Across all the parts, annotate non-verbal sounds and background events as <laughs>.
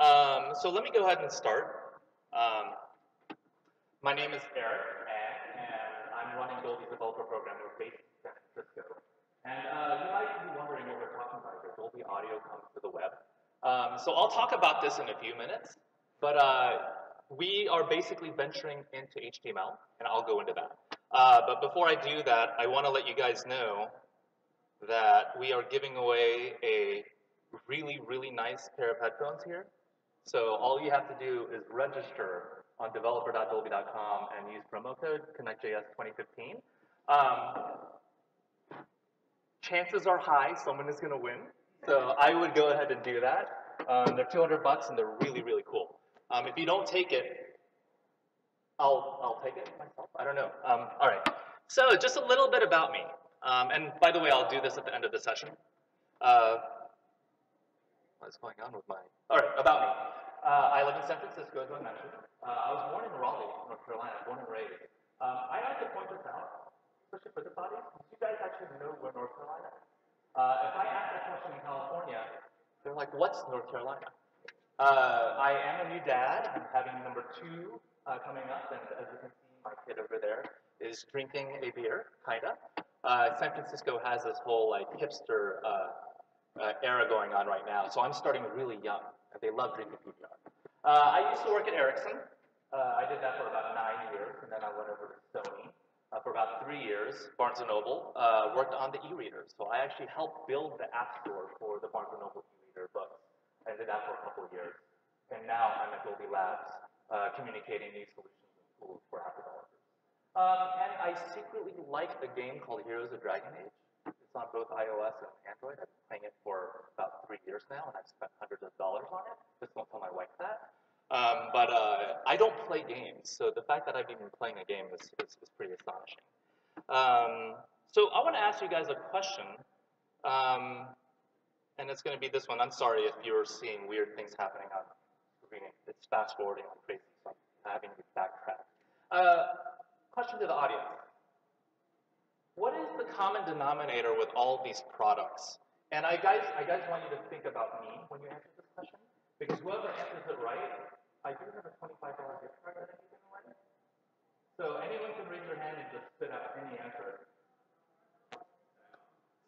Um, so let me go ahead and start. Um, my name is Eric, and, and I'm running Dolby's developer program. We're based in San Francisco. And uh, you might be wondering what we're talking about here. Dolby Audio comes to the web. Um, so I'll talk about this in a few minutes, but uh, we are basically venturing into HTML, and I'll go into that. Uh, but before I do that, I want to let you guys know that we are giving away a really, really nice pair of headphones here. So all you have to do is register on developer.dolby.com and use promo code ConnectJS2015. Um, chances are high someone is going to win. So I would go ahead and do that. Um, they're 200 bucks and they're really, really cool. Um, if you don't take it, I'll, I'll take it myself. I don't know. Um, all right. So just a little bit about me. Um, and by the way, I'll do this at the end of the session. Uh, what's going on with my... All right, about me. Uh, I live in San Francisco, as I mentioned. Uh, I was born in Raleigh, North Carolina, born and raised. Um, I like to point this out, especially for this audience, Do you guys actually know where North Carolina is. Uh, if I ask a question in California, they're like, what's North Carolina? Uh, I am a new dad. I'm having number two uh, coming up, and as you can see, my kid over there is drinking a beer, kinda. Uh, San Francisco has this whole like hipster uh, uh, era going on right now, so I'm starting really young. They love drinking PBR. Uh, I used to work at Ericsson. I did that for about nine years, and then I went over to Sony. Uh, for about three years, Barnes & Noble, uh, worked on the e-reader, So I actually helped build the app store for the Barnes & Noble e-reader books. I did that for a couple of years. And now I'm at Dolby Labs, uh, communicating these solutions and tools for app developers. Um, and I secretly like a game called Heroes of Dragon Age. It's on both iOS and Android. I've been playing it for about three years now, and I've spent hundreds of dollars on it. Just don't tell my wife that. Um, but uh, I don't play games, so the fact that I've even playing a game is, is, is pretty astonishing. Um, so I want to ask you guys a question. Um, and it's going to be this one. I'm sorry if you're seeing weird things happening on screen. It's fast forwarding like crazy, so I'm having to backtrack. Uh, question to the audience. What is the common denominator with all these products? And I guys, I guys want you to think about me when you answer this question, because whoever answers it right, I do have a $25 gift card that I'm giving away. So anyone can raise their hand and just spit out any answer.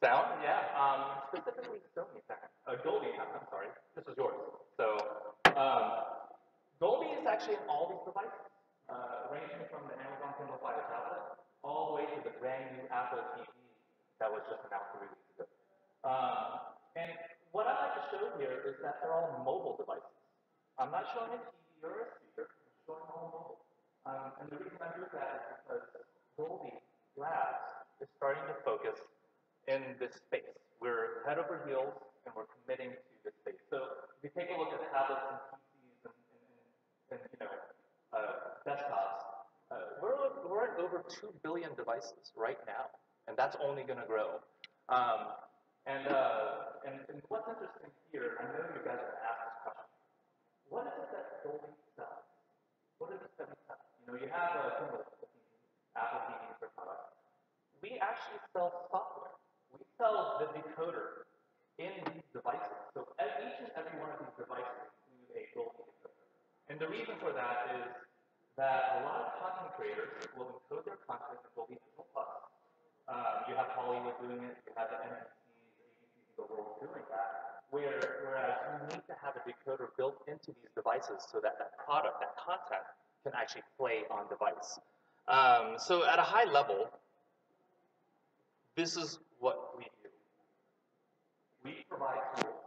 Sound? Yeah. Um, specifically Sony sound. Uh, Dolby sound, I'm sorry. This is yours. So um, Dolby is actually in all these devices, uh, ranging from the Amazon Kindle Fire tablet all the way to the brand new Apple TV that was just announced three weeks ago. Um, and what I'd like to show here is that they're all mobile devices. I'm not showing a TV or a speaker, I'm showing all mobile. Um, and the reason I do that is because Dolby Labs is starting to focus in this space. We're head over heels and we're committing to this space. So if you take a look at tablets and PCs and, and, and you know, uh, desktops, uh, we're, we're at over 2 billion devices right now, and that's only going to grow. Um, and, uh, and, and, what's interesting here, I know you guys are going to ask this question, what is it that Dolby sells? What is it that we sell? You know, you have a Kindle, Apple TV for products. We actually sell software we sell the decoder in these devices. So each and every one of these devices include a Dolby decoder. And the reason for that is that a lot of content creators will encode their content in Dolby Digital Plus. Uh, you have Hollywood doing it, you have the world doing that, where, whereas you need to have a decoder built into these devices so that that product, that content, can actually play on device. Um, so at a high level, this is what we do. We provide tools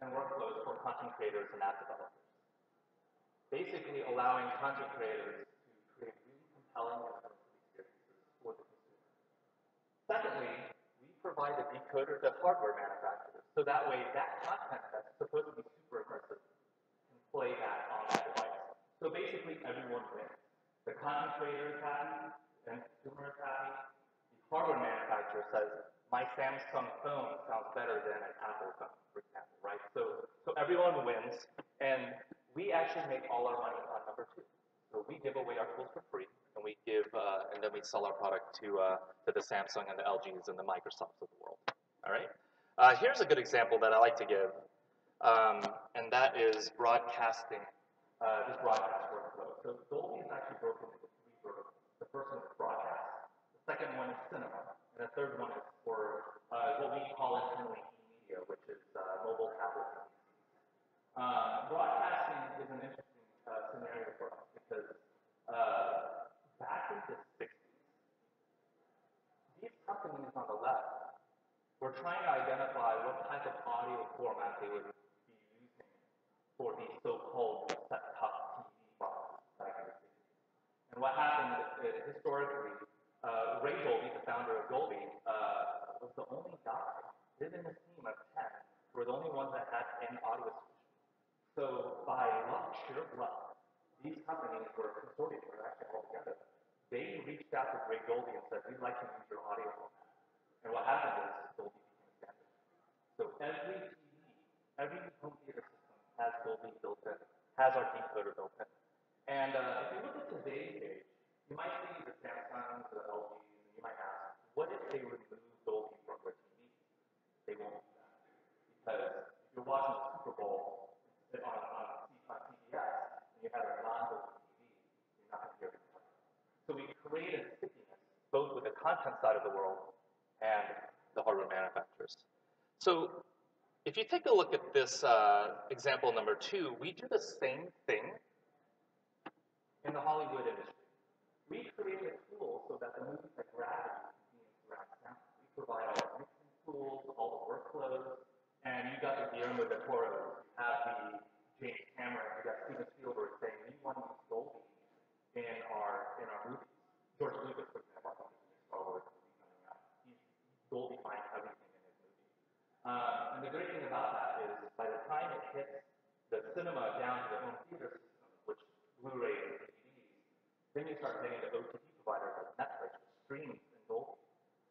and workflows for content creators and app developers. Basically allowing content creators to create really compelling experiences for the consumer. Secondly, provide a decoder to hardware manufacturers, so that way that content that's supposed to be super immersive can play that on that device. So basically everyone wins. The content creator is happy, the consumer is happy, the hardware manufacturer says, my Samsung phone sounds better than an Apple phone, for example, right? So, so everyone wins, and we actually make all our money on number two. So we give away our tools for free, and we give, uh, and then we sell our product to uh, to the Samsung and the LGs and the Microsofts of the world. All right. Uh, here's a good example that I like to give, um, and that is broadcasting, uh, this broadcast workflow. So Dolby is actually broken into three verticals. The first one is broadcast. The second one is cinema, and the third one is for uh, what we call internally e-media, which is uh, mobile tablets um, broadcasting is an interesting uh, scenario for us because uh, back in the 60s, these companies on the left were trying to identify what type of audio format they would be using for these so-called set-top TV boxes back in the 60s. And what happened is, historically, uh, Ray Dolby, the founder of Dolby, uh, was the only guy, and his team of 10 were the only ones that had an audio solution. So by luck, sheer luck, these companies were consortium, were actually all together. They reached out to Ray Dolby and said, we'd like to use your audio format. And what happened is Dolby became standard. So every TV, every home theater system has Dolby built in, has our decoder built in. And uh, if you look at today's age, you might see the Samsungs, the LGs, and you might ask, what if they remove Dolby from their TV? They won't do that. Because if you're watching the Super Bowl, on, on, on and you have a non-Dolby TV, you're not going to hear it. So we created stickiness both with the content side of the world and the hardware manufacturers. So if you take a look at this uh, example number two, we do the same thing in the Hollywood industry. We create a tool so that the movies like Gravity can be in surround. We provide all the tools, all the workflows, and you got the Guillermo del Toro have the James Cameron, we got Steven Spielberg saying we want to in our in our movies. George Lucas, for example, I think Star Wars movie coming out. He's Dolby-fying everything in his movie. Um, and the great thing about that is by the time it hits the cinema down to the home theater system, which Blu-rays and DVDs, then you start getting the OTT providers like Netflix, which streams in Dolby.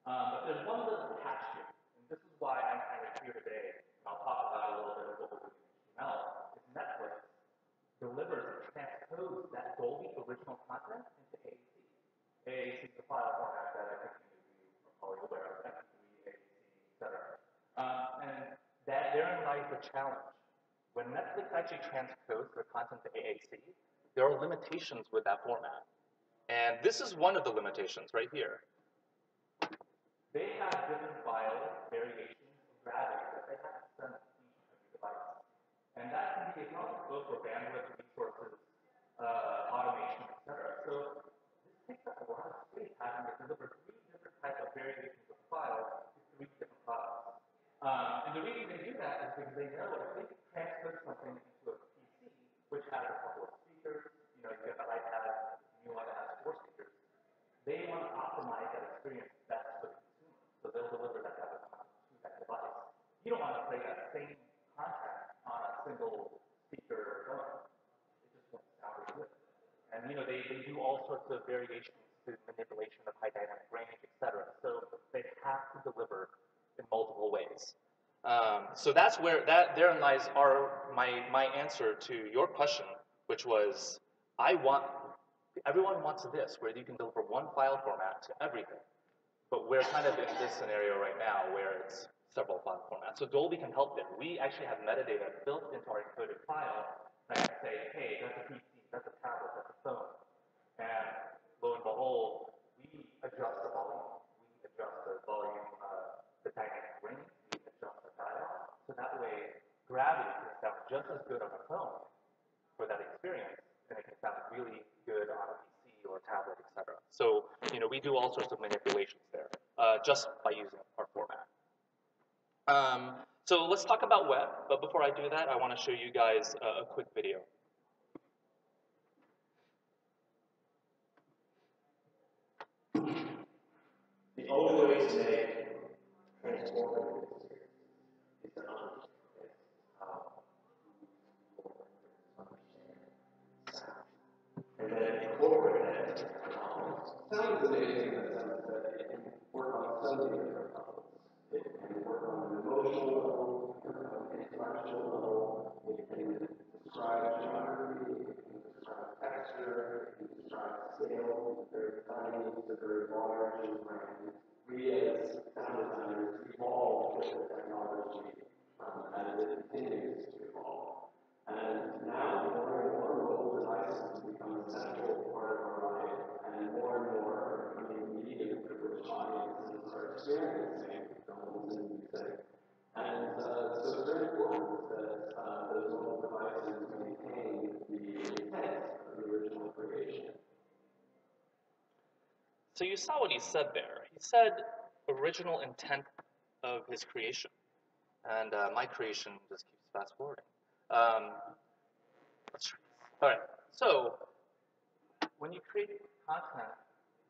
Um, but there's one little catch here, and this is why I'm kind of here today. And I'll talk about a little bit of what we're doing in HTML Netflix delivers and transcodes that Dolby original content into AAC. AAC is the file format that I think you are probably aware of, MP3, AAC, etc. Um, and that therein lies the challenge. When Netflix actually transcodes their content to AAC, there are limitations with that format. And this is one of the limitations right here. They have different file variations of gravity that they have to send and that can be both for bandwidth, resources, uh, automation, etc. So this takes up a lot of space having to deliver three different types of variations of files to three different files. Um, and the reason they do that is because they know if they transfer something into a PC, which has a couple of speakers, you know, you get the iPad, you want to have four speakers, they want to optimize that experience best for the consumer. So they'll deliver that type of content to that device. You don't want to play that same content on a single speaker phone. It just won't sound as good. And you know, they, they of variations to manipulation of high dynamic range, etc. So they have to deliver in multiple ways. Um, so that's where that therein lies our my my answer to your question, which was I want everyone wants this where you can deliver one file format to everything. But we're kind of in this scenario right now where it's several file formats. So Dolby can help there. We actually have metadata built into our encoded file that can say, hey, that's a PC, that's a tablet, that's a phone. And lo and behold, we adjust the volume, we adjust the volume, uh, the dynamic range, we adjust the dial. So that way, gravity can sound just as good on a phone for that experience, and it can sound really good on a PC or tablet, etc. So, you know, we do all sorts of manipulations there, uh, just by using our format. Um, so let's talk about web, but before I do that, I want to show you guys a quick video. The only way to make transformative is to understand how understand sound. And then incorporate that into technology. Sound is amazing in the sense that it can work on so many different levels. It can work on an emotional level, an intellectual level, it can describe geography, it can describe texture, it can scale, very tiny to very large, and we as sound designers evolve with the technology um, as it continues to evolve. And now more and more mobile devices become a central part of our life, and more and more are becoming medium to which audiences are experiencing films and music. And uh, so it's very important that uh, those mobile devices maintain the intent of the original creation. So you saw what he said there. He said original intent of his creation. And uh, my creation just keeps fast forwarding. Um. All right. So when you create content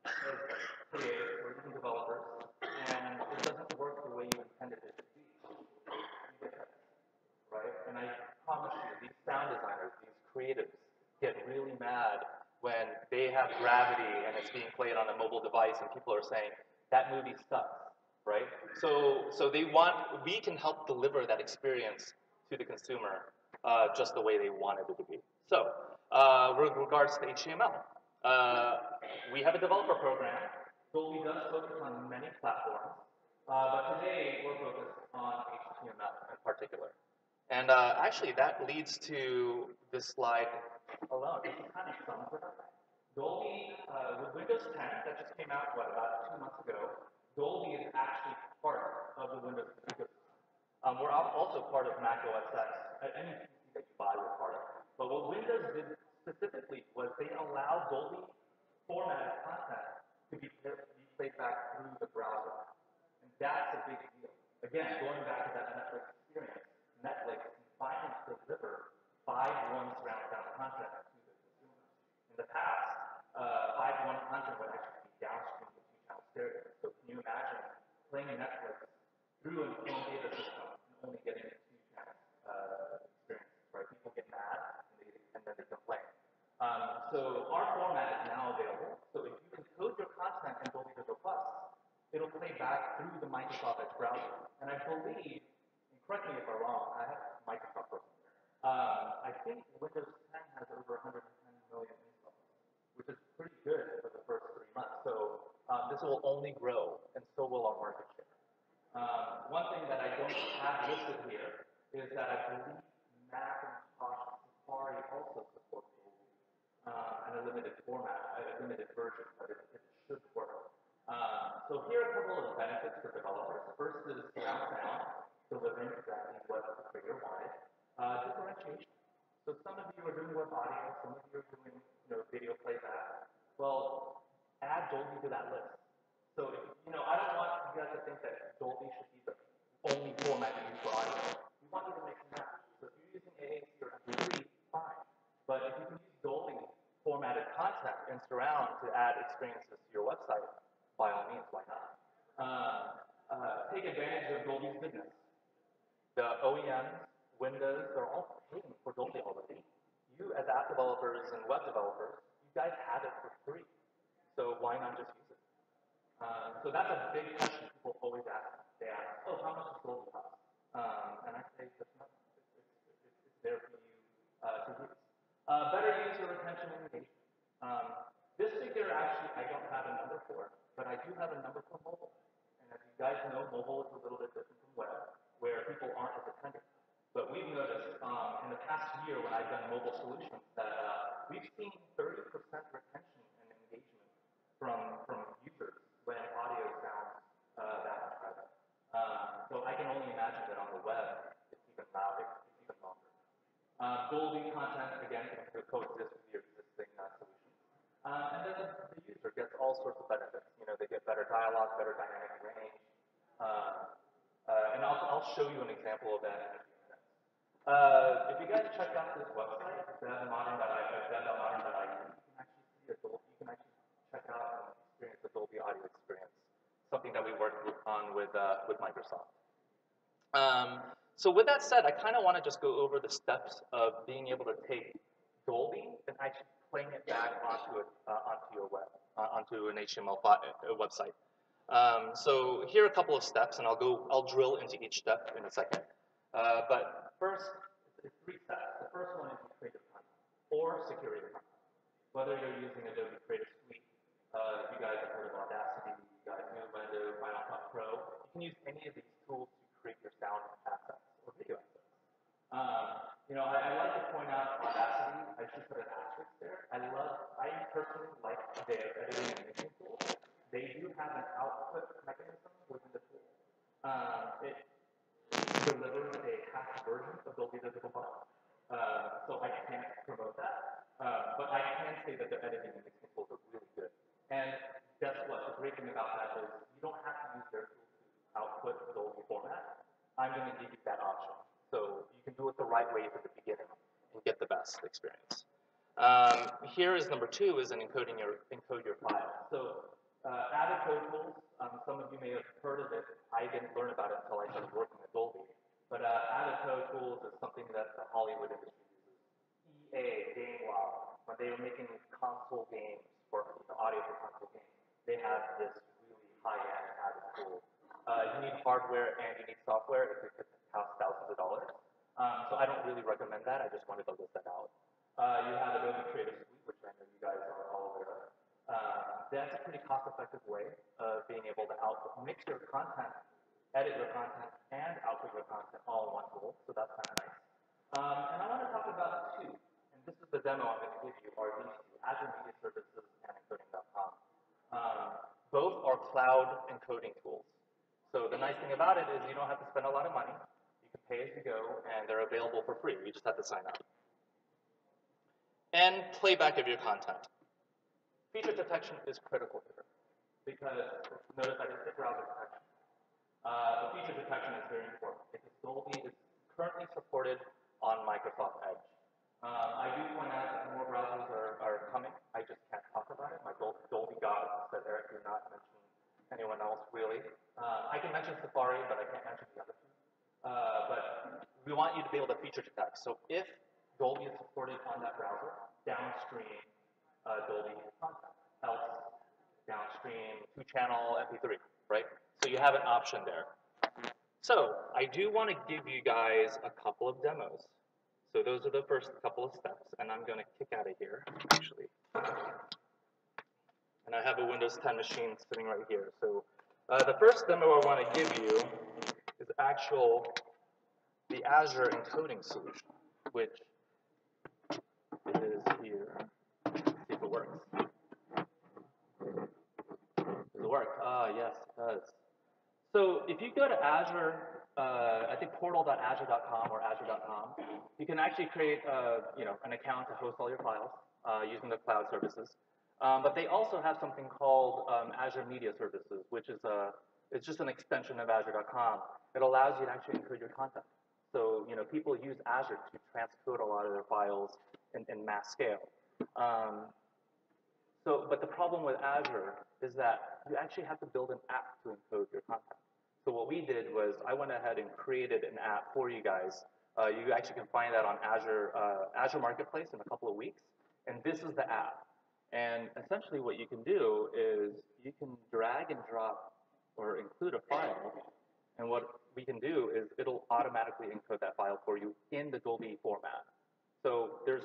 as creators or developers, and it doesn't work the way you intended it to be, right? And I promise you, these sound designers, these creatives, get really mad when they have gravity and it's being played on a mobile device and people are saying that movie sucks, right? So, so they want we can help deliver that experience to the consumer uh, just the way they wanted it to be. So, uh, with regards to HTML, uh, we have a developer program. Dolby does focus on many platforms, uh, but today we're focused on HTML in particular. And uh, actually, that leads to this slide alone. This kind of came out, what, about two months ago, Dolby is actually part of the Windows ecosystem. Um, we're also part of Mac OS X. Any PC that you buy, we're part of. But what Windows did specifically was they allowed Dolby formatted content to be, to be played back through the browser. And that's a big deal. Again, going back to that Netflix experience, Netflix can finally deliver 5.1 surround sound content to the consumer. In the past, uh, 5.1 content would actually be downstream to two-channel stereo. So can you imagine playing Netflix through an home data system and only getting a two-channel uh, experience, right? People get mad and, they, and then they complain. Um, so our format is now available. So if you encode your content in Dolby Digital Plus, it'll play back through the Microsoft Edge browser. And I believe, and correct me if I'm wrong, I have Microsoft person here. Um, I think Windows 10 has over 110 million installs, which is pretty good for the first three months. So will only grow, and so will our market share. Um, one thing that I don't have listed here is that I believe Macintosh Safari also supports uh, in a limited format, a limited version, but it, it should work. Um, so here are a couple of benefits for developers. First is surround sound, delivering exactly what the creator wanted. Uh, differentiation. So some of you are doing web audio, some of you are doing you know, video playback. Well, add Dolby to that list. So, you know, I don't want you guys to think that Dolby should be the only format you use for audio. Want you to make and match. So if you're using AAC or MP3, fine. But if you can use Dolby formatted content and surround to add experiences to your website, by all means, why not? Uh, uh, take advantage of Dolby's goodness. The OEMs, Windows, they're all paying for Dolby already. You, as app developers and web developers, you guys have it for free. So why not just Um, so that's a big question people always ask. They ask, oh, how much does Dolby cost? Um, and I say. It's, it's, it's there for you uh, to use. Uh, better user retention and engagement. Um, this figure, actually, I don't have a number for, but I do have a number for mobile. And as you guys know, mobile is a little bit different from web, where people aren't as attentive. But we've noticed um, in the past year when I've done mobile solutions that uh, we've seen 30% retention and engagement from, from users when audio sounds uh, that much better. Um, so I can only imagine that on the web, it's even louder, it's even longer. Uh, Dolby content, again, can coexist with your existing uh, solutions. Um, and then the, the user gets all sorts of benefits. You know, they get better dialogue, better dynamic range. Uh, uh, and I'll, I'll show you an example of that in a few minutes. Uh, if you guys check out this website, devmodern.io, dev.modern.io, you can actually see a Dolby, you can actually check out and experience the Dolby audio experience, something that we worked with, on with, uh, with Microsoft. Um, so with that said, I kind of want to just go over the steps of being able to take Dolby and actually playing it back onto, a, uh, onto your web, uh, onto an HTML uh, website. Um, so here are a couple of steps, and I'll go, I'll drill into each step in a second. Uh, but first, three steps. The first one is creative content or security content. Whether you're using Adobe Creative Suite, uh, if you guys have heard of Audacity, you guys know Blender, Final Cut Pro, you can use any of these tools to create your sound um, you know, I, I, like to point out Audacity. I should put an asterisk there. I love, I personally like their editing and mixing tool. They do have an output mechanism within the tool. Um, it delivers a hash version of Dolby Digital File. Uh, um, so I can't promote that. Uh, but I can say that the editing and mixing tools are really good. And guess what? The great thing about that is you don't have to use their tool to output Dolby format. I'm going to give you that option. Can do it the right way from the beginning and get the best experience. Um, here is number two is an encoding your encode your file. So uh, Pro Tools, um, some of you may have heard of it. I didn't learn about it until I started working at Dolby. But uh, Pro Tools is something that the Hollywood industry uses. EA, GameWow, when they were making console games for know, audio for console games, they have this really high-end Avid tool. Uh, you need hardware and you need software. It could cost thousands of dollars. Um, so I don't really recommend that. I just wanted to list that out. Uh, you have Adobe Creative Suite, which I know you guys are all aware of. Uh, that's a pretty cost-effective way of being able to output, mix your content, edit your content, and output your content all in one tool. So that's kind of nice. Um, and I want to talk about two, and this is the demo I'm going to give you, are these two, Azure Media Services and Encoding.com. Um, both are cloud encoding tools. So the nice thing about it is you don't have to spend a lot of money. You can pay as you go, and they're available for free. You just have to sign up. And playback of your content. Feature detection is critical here because notice I didn't say browser detection. Uh, feature detection is very important because Dolby is currently supported on Microsoft Edge. Uh, I do point out that more browsers are, are coming. I just can't talk about it. My Dolby God said, Eric, you're not mentioning anyone else really. Uh, I can mention Safari, but I can't mention the other two. Uh, but we want you to be able to feature detect. So if Dolby is supported on that browser, downstream uh, Dolby content, else downstream two-channel MP3, right? So you have an option there. So I do want to give you guys a couple of demos. So those are the first couple of steps, and I'm going to kick out of here, actually. And I have a Windows 10 machine sitting right here. So uh, the first demo I want to give you is actual the Azure encoding solution, which is here. Let's see if it works. Does it work? Ah, yes, it does. So if you go to Azure, uh, I think portal.azure.com or azure.com, you can actually create uh, you know, an account to host all your files uh, using the cloud services. Um, but they also have something called um, Azure Media Services, which is a, it's just an extension of azure.com. It allows you to actually encode your content. So, you know, people use Azure to transcode a lot of their files in, in mass scale. Um, so, but the problem with Azure is that you actually have to build an app to encode your content. So what we did was I went ahead and created an app for you guys. Uh, you actually can find that on Azure, uh, Azure Marketplace in a couple of weeks. And this is the app. And essentially what you can do is you can drag and drop or include a file. And what we can do is it'll automatically encode that file for you in the Dolby format. So there's,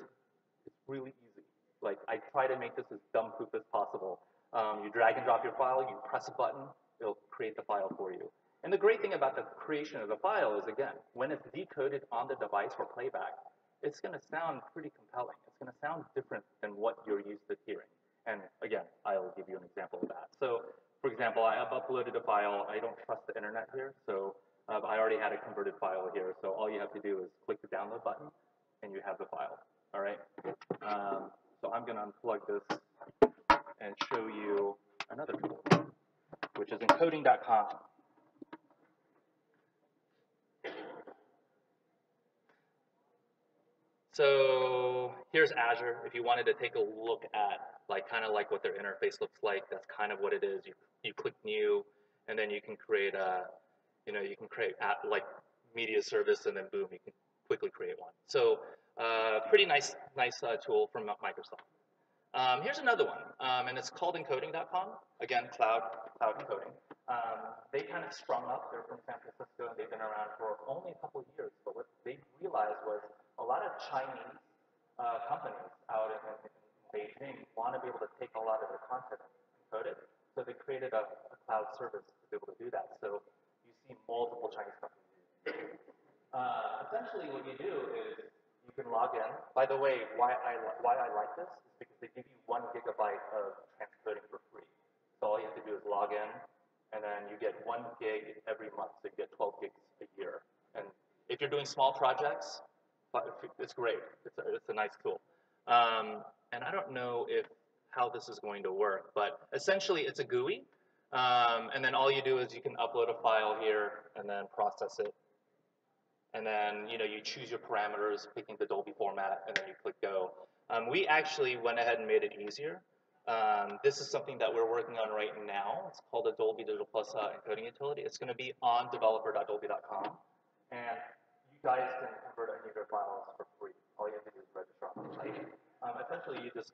it's really easy. Like I try to make this as dumb proof as possible. Um, you drag and drop your file, you press a button, it'll create the file for you. And the great thing about the creation of the file is, again, when it's decoded on the device for playback, it's going to sound pretty compelling. It's going to sound different than what you're used to hearing. And again, I'll give you an example of that. So, for example, I have uploaded a file. I don't trust the internet here, so I already had a converted file here. So all you have to do is click the download button, and you have the file. All right. Um, so I'm going to unplug this and show you another tool, which is encoding.com. So here's Azure. If you wanted to take a look at like kind of like what their interface looks like, that's kind of what it is. You you click new, and then you can create a, you know, you can create at, like media service, and then boom, you can quickly create one. So uh, pretty nice nice uh, tool from Microsoft. Um, here's another one, um, and it's called encoding.com. Again, cloud cloud encoding. Um, they kind of sprung up. They're from San Francisco, and they've been around for only a couple of years. But what they realized was a lot of Chinese uh, companies out in, in, Beijing want to be able to take a lot of their content and encode it. So they created a, a, cloud service to be able to do that. So multiple Chinese companies. Uh, essentially, what you do is you can log in. By the way, why I why I like this is because they give you one gigabyte of transcoding for free. So all you have to do is log in, and then you get one gig every month. So you get 12 gigs a year. And if you're doing small projects, it's great. It's a, it's a nice tool. Um, and I don't know if how this is going to work, but essentially it's a GUI. Um, and then all you do is you can upload a file here and then process it. And then you know you choose your parameters, picking the Dolby format, and then you click go. Um, we actually went ahead and made it easier. Um, this is something that we're working on right now. It's called the Dolby Digital Plus uh, encoding utility. It's going to be on developer.dolby.com. And you guys can convert any of your files for free. All you have to do is register on the site. Um, essentially, you just,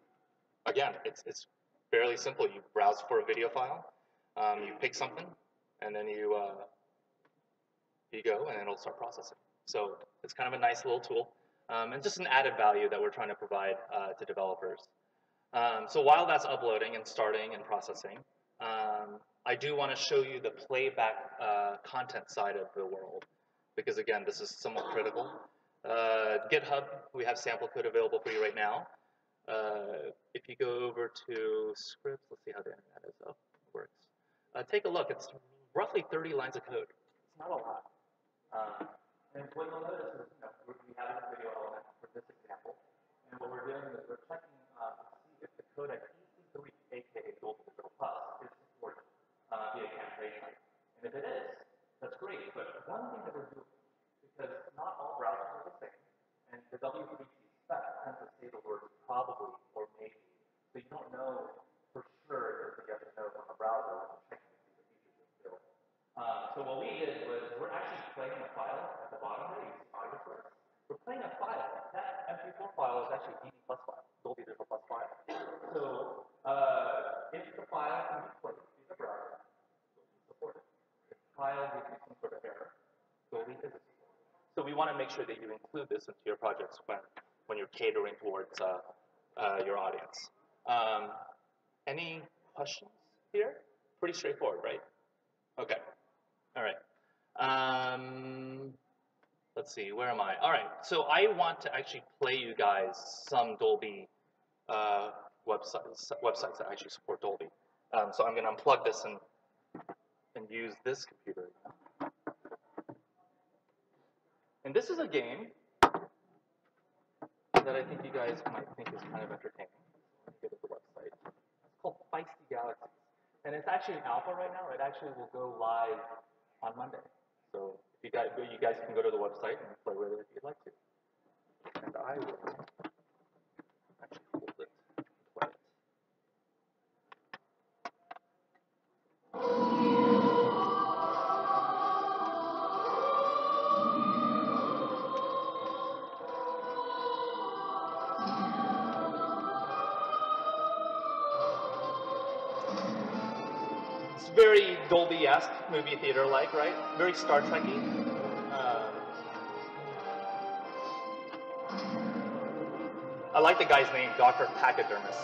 again, it's, it's fairly simple. You browse for a video file, um, you pick something, and then you, uh, you go, and it'll start processing. So it's kind of a nice little tool, um, and just an added value that we're trying to provide uh, to developers. Um, so while that's uploading and starting and processing, um, I do want to show you the playback uh, content side of the world, because again, this is somewhat critical. Uh, GitHub, we have sample code available for you right now. Uh, if you go over to scripts, let's see how the internet is up. Uh, take a look, it's roughly 30 lines of code. It's not a lot. Uh, and you know, we have a video element for this example, and what we're doing is we're checking uh, to see if the codec EC3, aka Dolby Digital Plus, is supported uh, via cancellation. And if it is, that's great. But one thing that we're doing, because not all browsers are the same, and the W3C spec tends to say the word probably or maybe, so you don't know for sure if the yes or no from a browser when you're checking to see the features are still. Uh, so what we did was we're actually playing a file at the bottom there, you see audio source. We're playing a file. That MP4 file is actually DD plus file, Dolby Digital Plus file. So uh, if the file can be played via the browser, Dolby is supported. If the file gives you some sort of error, Dolby is supported. So we want to make sure that you include this into your projects when, when you're catering towards uh, uh, your audience. Um, any questions here? Pretty straightforward, right? Okay. All right. Um, let's see, where am I? All right, so I want to actually play you guys some Dolby uh, websites, websites that actually support Dolby. Um, so I'm going to unplug this and, and use this computer. And this is a game that I think you guys might think is kind of entertaining. Go to the website. It's called Feisty Galaxies. And it's actually in alpha right now. It actually will go live on Monday. So if you guys, you guys can go to the website and play with it if you'd like to. And I will Dolby-esque, movie theater-like, right? Very Star Trek-y. Uh, I like the guy's name, Dr. Pachydermis.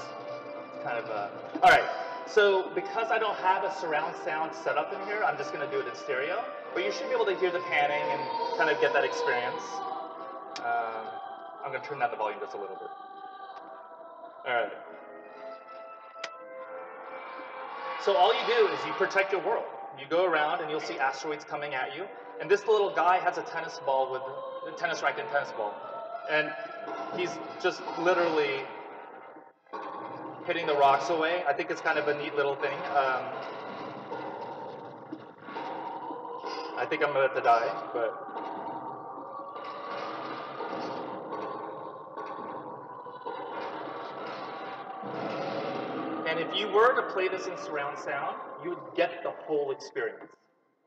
It's kind of a... All right, so because I don't have a surround sound set up in here, I'm just going to do it in stereo. But you should be able to hear the panning and kind of get that experience. Um, I'm going to turn down the volume just a little bit. All right. So all you do is you protect your world. You go around and you'll see asteroids coming at you. And this little guy has a tennis ball with a tennis racket and tennis ball. And he's just literally hitting the rocks away. I think it's kind of a neat little thing. Um, I think I'm about to die, but And if you were to play this in surround sound, you would get the whole experience.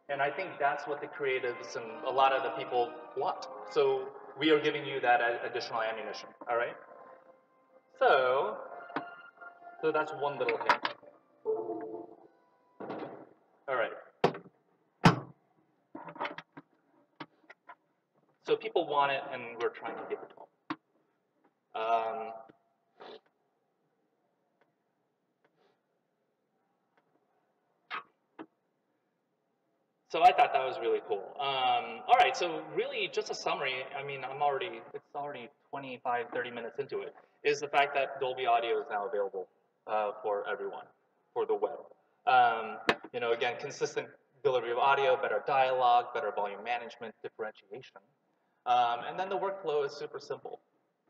And I think that's what the creatives and a lot of the people want. So we are giving you that additional ammunition, all right? So, so that's one little thing. All right. So people want it, and we're trying to give it to them. Um, So I thought that was really cool. Um, all right, so really just a summary, I mean, I'm already, it's already 25, 30 minutes into it, is the fact that Dolby Audio is now available uh, for everyone, for the web. Um, you know, again, consistent delivery of audio, better dialogue, better volume management, differentiation. Um, and then the workflow is super simple.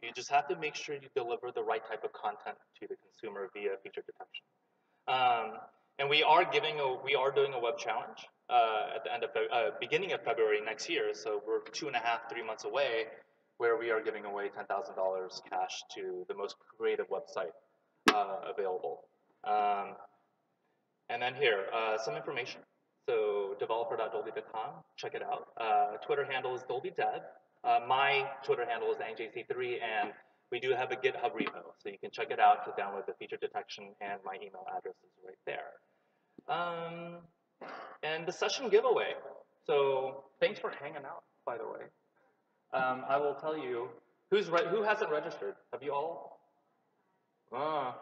You just have to make sure you deliver the right type of content to the consumer via feature detection. And we are giving a, we are doing a web challenge uh, at the end of uh, beginning of February next year. So we're two and a half, three months away, where we are giving away ten thousand dollars cash to the most creative website uh, available. Um, and then here, uh, some information. So developer.dolby.com, check it out. Uh, Twitter handle is DolbyDev. Uh, my Twitter handle is AngJC3, and we do have a GitHub repo, so you can check it out to download the feature detection, and my email address is right there. Um, and the session giveaway. So thanks for hanging out, by the way. Um, I will tell you, who's who hasn't registered? Have you all? Ah.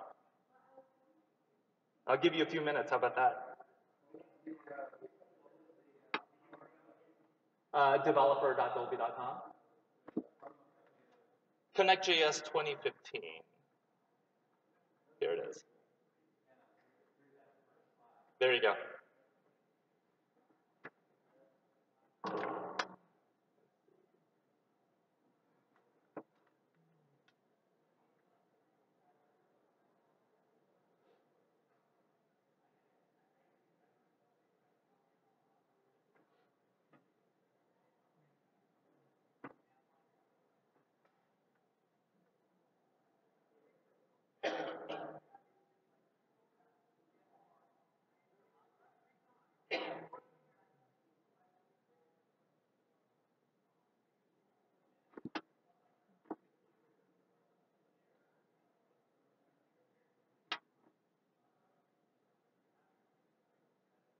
I'll give you a few minutes. How about that? Uh, developer.dolby.com. ConnectJS 2015. Here it is. There you go.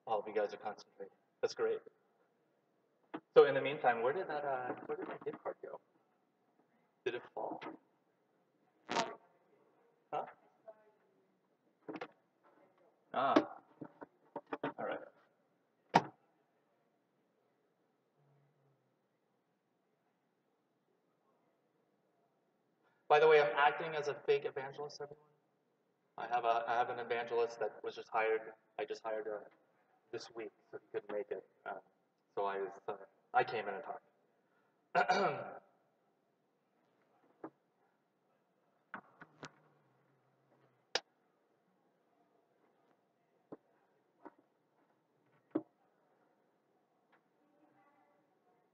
All of you guys are concentrating. That's great. So in the meantime, where did that uh, where did my gift card go? Did it fall? Huh? Ah. All right. By the way, I'm acting as a fake evangelist, everyone. I have a I have an evangelist that was just hired. I just hired her this week, so he couldn't make it. Um, so I was, uh, I came in and talked. <coughs>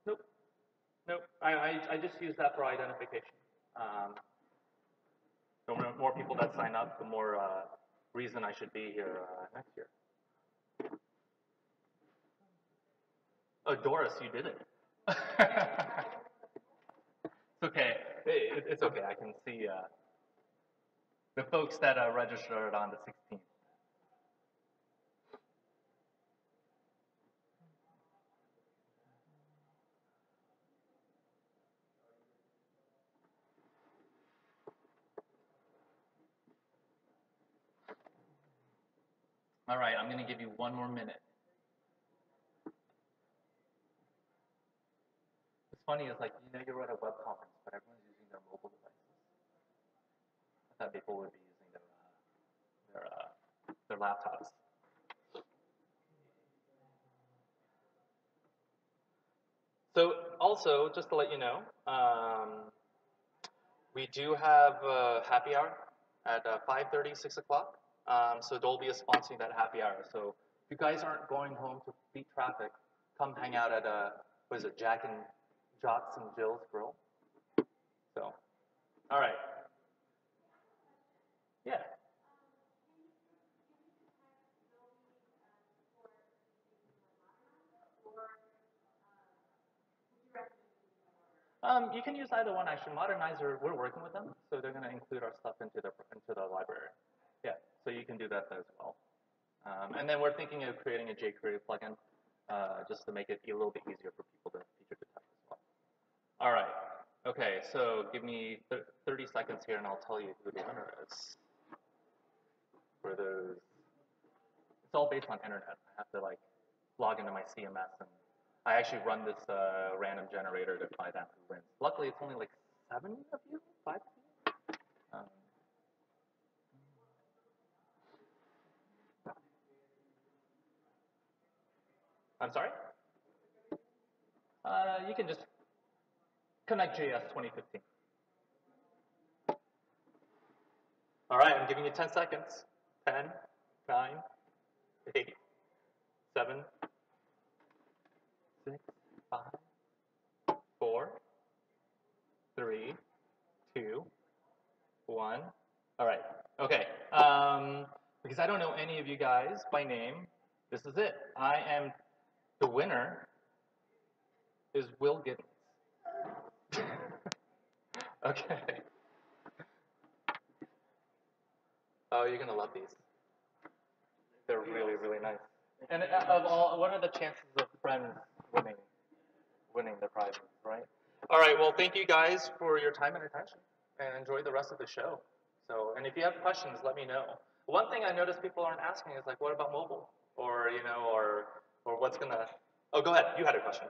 nope, nope. I, I I just use that for identification. Um, the more, more people that sign up, the more uh, reason I should be here uh, next year. Oh, Doris, you did it. <laughs> it's okay. It, it's okay. I can see uh, the folks that uh, registered on the 16th. All right, I'm going to give you one more minute. Funny is like, you know, you're at a web conference, but everyone's using their mobile devices. I thought people would be using their, uh, their, uh, their laptops. So also, just to let you know, um, we do have uh, happy hour at uh, 5.30, 6 o'clock. Um, so Dolby is sponsoring that happy hour. So if you guys aren't going home to beat traffic, come hang out at, uh, what is it, Jack and Jocks and Jill's Grill. So, all right. Yeah. Um, you can use either one actually. Modernizr, we're working with them, so they're going to include our stuff into the into the library. Yeah, so you can do that as well. Um, and then we're thinking of creating a jQuery plugin uh, just to make it a little bit easier for people to feature. All right. Okay, so give me 30 seconds here, and I'll tell you who the winner is. For those, it's all based on internet. I have to like log into my CMS and I actually run this uh, random generator to find out who wins. Luckily, it's only like seven of you, five of you. Um, I'm sorry? Uh, you can just connect JS 2015. All right, I'm giving you 10 seconds. 10, 9, 8, 7, 6, 5, 4, 3, 2, 1. All right, okay. Um, because I don't know any of you guys by name, this is it. I am the winner is Will Giddens. <laughs> okay. Oh, you're gonna love these. They're really, really nice. And uh, of all, what are the chances of friends winning, winning the prizes, right? All right. Well, thank you guys for your time and attention, and enjoy the rest of the show. So, and if you have questions, let me know. One thing I noticed people aren't asking is like, what about mobile, or you know, or or what's gonna? Oh, go ahead. You had a question.